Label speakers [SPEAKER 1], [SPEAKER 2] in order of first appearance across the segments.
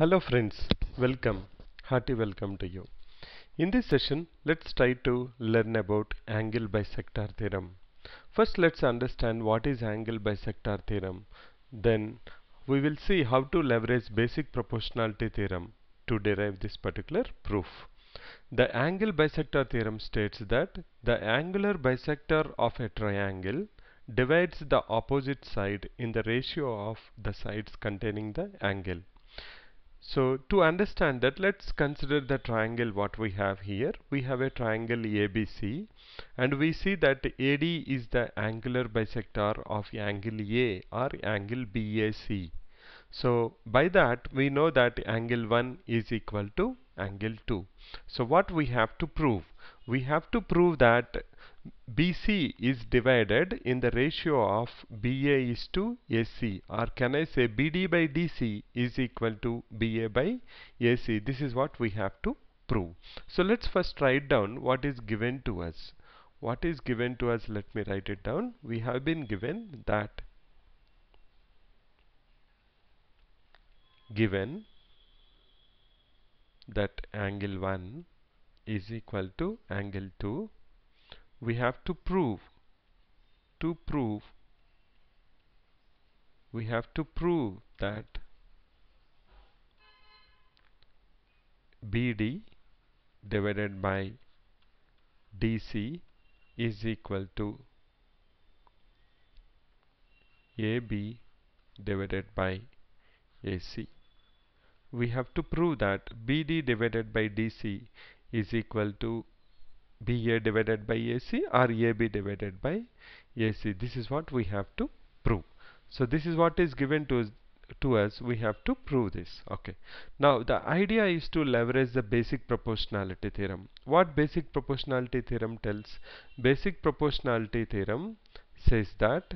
[SPEAKER 1] Hello friends, welcome, hearty welcome to you. In this session, let's try to learn about angle bisector theorem. First, let's understand what is angle bisector theorem. Then, we will see how to leverage basic proportionality theorem to derive this particular proof. The angle bisector theorem states that the angular bisector of a triangle divides the opposite side in the ratio of the sides containing the angle. So to understand that let's consider the triangle what we have here. We have a triangle ABC and we see that AD is the angular bisector of angle A or angle BAC. So by that we know that angle 1 is equal to angle 2. So what we have to prove? We have to prove that BC is divided in the ratio of BA is to AC or can I say BD by DC is equal to BA by AC. This is what we have to prove. So let's first write down what is given to us. What is given to us? Let me write it down. We have been given that given that angle 1 is equal to angle 2 we have to prove to prove we have to prove that BD divided by DC is equal to AB divided by AC we have to prove that BD divided by DC is equal to BA divided by AC or AB divided by AC. This is what we have to prove. So this is what is given to us, to us. We have to prove this. Okay. Now the idea is to leverage the basic proportionality theorem. What basic proportionality theorem tells? Basic proportionality theorem says that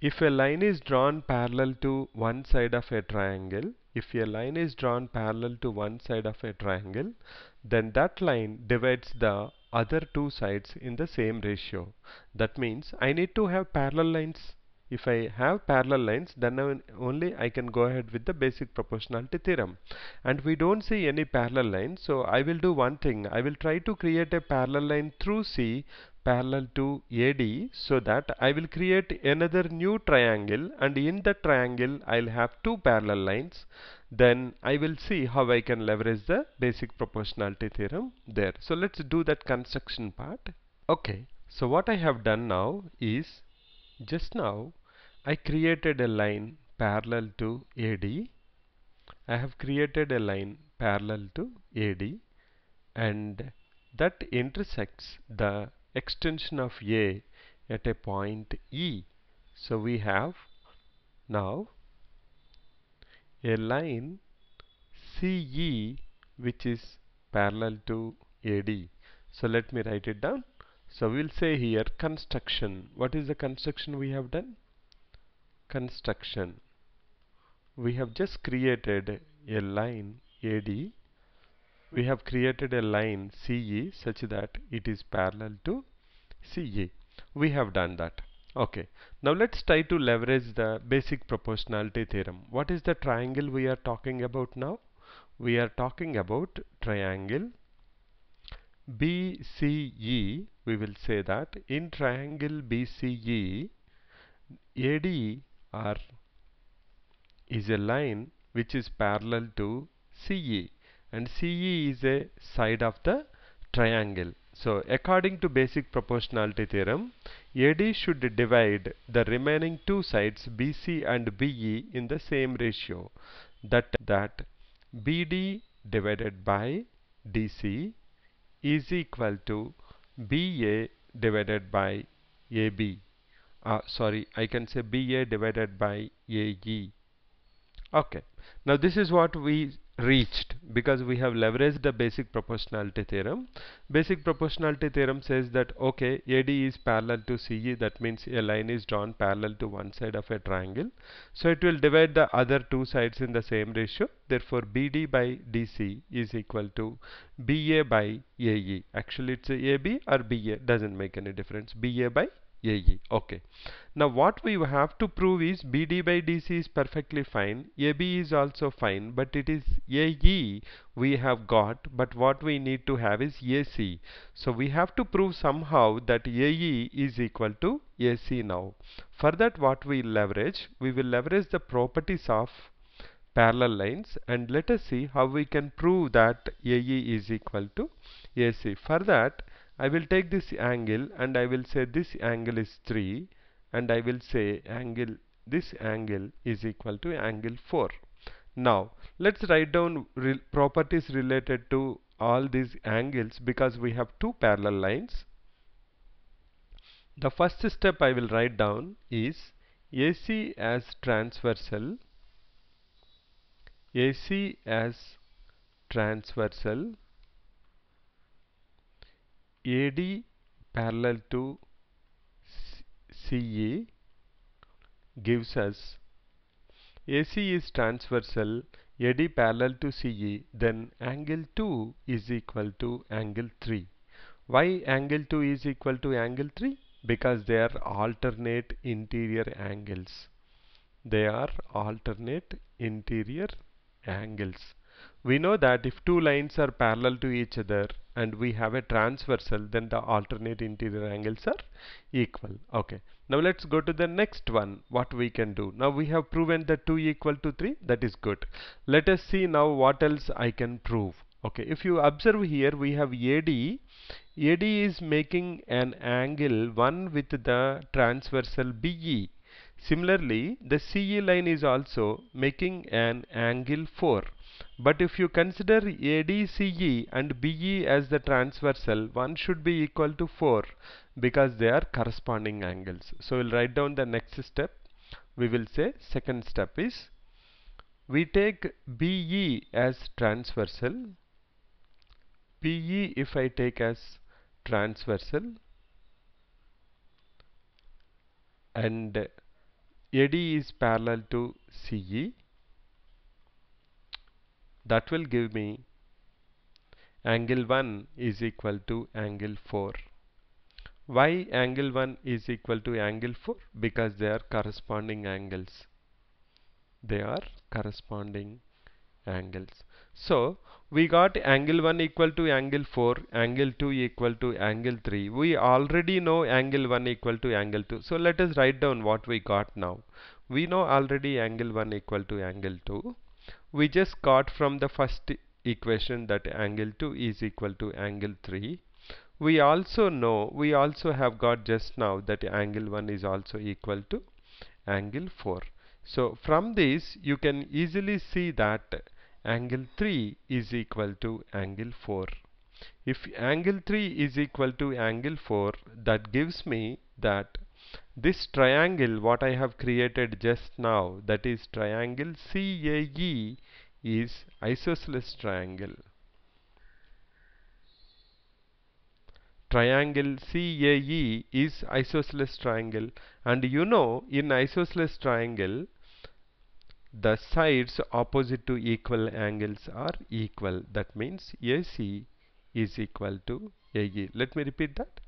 [SPEAKER 1] if a line is drawn parallel to one side of a triangle, if a line is drawn parallel to one side of a triangle, then that line divides the other two sides in the same ratio. That means I need to have parallel lines. If I have parallel lines, then only I can go ahead with the basic proportionality theorem. And we don't see any parallel line, so I will do one thing. I will try to create a parallel line through C parallel to AD so that I will create another new triangle and in that triangle I'll have two parallel lines then I will see how I can leverage the basic proportionality theorem there. So let's do that construction part. Okay, so what I have done now is just now I created a line parallel to AD. I have created a line parallel to AD and that intersects the extension of A at a point E. So we have now a line CE which is parallel to AD. So let me write it down. So we'll say here construction. What is the construction we have done? Construction. We have just created a line AD we have created a line CE such that it is parallel to CE. We have done that. Okay. Now let's try to leverage the basic proportionality theorem. What is the triangle we are talking about now? We are talking about triangle BCE. We will say that in triangle BCE, AD are is a line which is parallel to CE and CE is a side of the triangle. So according to basic proportionality theorem, AD should divide the remaining two sides BC and BE in the same ratio that that BD divided by DC is equal to BA divided by AB. Uh, sorry, I can say BA divided by AE. Okay. Now this is what we reached because we have leveraged the basic proportionality theorem. Basic proportionality theorem says that okay AD is parallel to CE that means a line is drawn parallel to one side of a triangle. So it will divide the other two sides in the same ratio. Therefore BD by DC is equal to BA by AE. Actually it's a AB or BA doesn't make any difference. BA by AE. Okay. Now what we have to prove is BD by DC is perfectly fine. AB is also fine, but it is AE we have got, but what we need to have is AC. So we have to prove somehow that AE is equal to AC now. For that what we leverage? We will leverage the properties of parallel lines and let us see how we can prove that AE is equal to AC. For that I will take this angle and I will say this angle is 3 and I will say angle this angle is equal to angle 4. Now let's write down re properties related to all these angles because we have two parallel lines. The first step I will write down is AC as transversal AC as transversal AD parallel to CE gives us AC is transversal AD parallel to CE then angle 2 is equal to angle 3 why angle 2 is equal to angle 3 because they are alternate interior angles. They are alternate interior angles we know that if two lines are parallel to each other and we have a transversal then the alternate interior angles are equal. Okay. Now let's go to the next one what we can do. Now we have proven that 2 equal to 3 that is good. Let us see now what else I can prove. Okay. If you observe here we have AD AD is making an angle 1 with the transversal BE similarly the CE line is also making an angle 4 but if you consider ADCE and BE as the transversal, one should be equal to 4 because they are corresponding angles. So we'll write down the next step. We will say second step is we take BE as transversal. BE if I take as transversal and AD is parallel to CE that will give me angle 1 is equal to angle 4 why angle 1 is equal to angle 4 because they are corresponding angles. They are corresponding angles. So we got angle 1 equal to angle 4 angle 2 equal to angle 3 we already know angle 1 equal to angle 2 so let us write down what we got now. We know already angle 1 equal to angle 2 we just got from the first equation that angle 2 is equal to angle 3 we also know we also have got just now that angle 1 is also equal to angle 4 so from this you can easily see that angle 3 is equal to angle 4 if angle 3 is equal to angle 4 that gives me that this triangle what I have created just now that is triangle CAE is isosceles triangle. Triangle CAE is isosceles triangle and you know in isosceles triangle the sides opposite to equal angles are equal that means AC is equal to AE. Let me repeat that.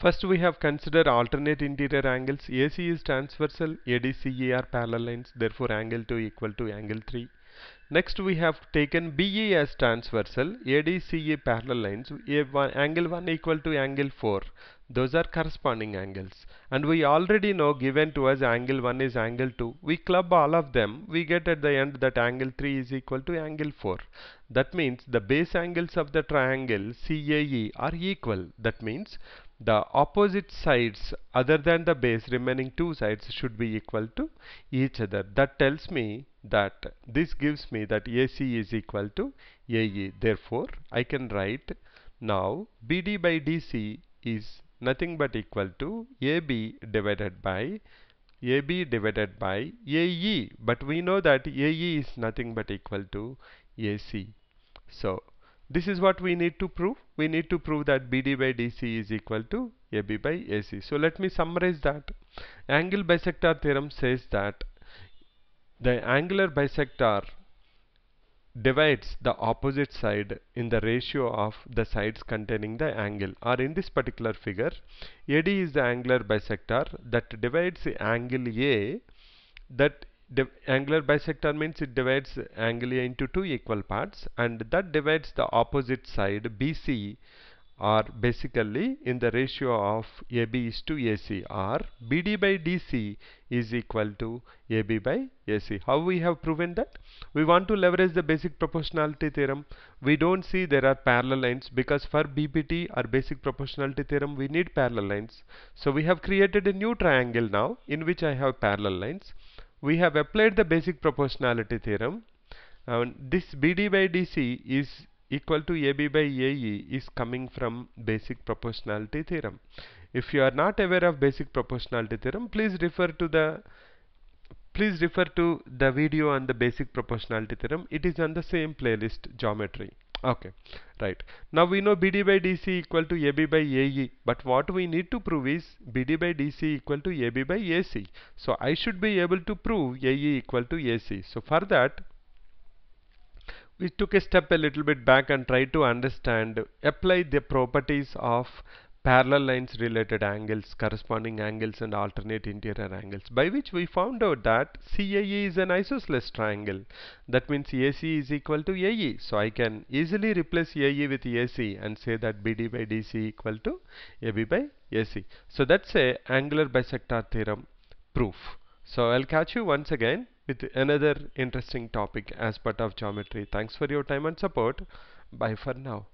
[SPEAKER 1] First we have considered alternate interior angles. AC is transversal, ADCE are parallel lines, therefore angle 2 equal to angle 3. Next we have taken BE as transversal, ADCE parallel lines, angle 1 equal to angle 4. Those are corresponding angles. And we already know given to us angle 1 is angle 2. We club all of them, we get at the end that angle 3 is equal to angle 4. That means the base angles of the triangle CAE are equal. That means the opposite sides other than the base remaining two sides should be equal to each other. That tells me that this gives me that AC is equal to AE therefore I can write now BD by DC is nothing but equal to AB divided by AB divided by AE but we know that AE is nothing but equal to AC so this is what we need to prove. We need to prove that BD by DC is equal to AB by AC. So let me summarize that. Angle bisector theorem says that the angular bisector divides the opposite side in the ratio of the sides containing the angle or in this particular figure AD is the angular bisector that divides the angle A that angular bisector means it divides angle A into two equal parts and that divides the opposite side BC are basically in the ratio of AB is to AC or BD by DC is equal to AB by AC. How we have proven that? We want to leverage the basic proportionality theorem. We don't see there are parallel lines because for BPT or basic proportionality theorem we need parallel lines. So we have created a new triangle now in which I have parallel lines. We have applied the basic proportionality theorem. and this BD by DC is equal to AB by AE is coming from basic proportionality theorem. If you are not aware of basic proportionality theorem, please refer to the please refer to the video on the basic proportionality theorem. It is on the same playlist geometry. Okay, right. Now we know BD by DC equal to AB by AE, but what we need to prove is BD by DC equal to AB by AC. So I should be able to prove AE equal to AC. So for that, we took a step a little bit back and tried to understand, apply the properties of parallel lines related angles, corresponding angles and alternate interior angles by which we found out that CAE is an isosceles triangle. That means AC is equal to AE. So I can easily replace AE with AC and say that BD by DC equal to AB by AC. So that's a angular bisector theorem proof. So I'll catch you once again with another interesting topic as part of geometry. Thanks for your time and support. Bye for now.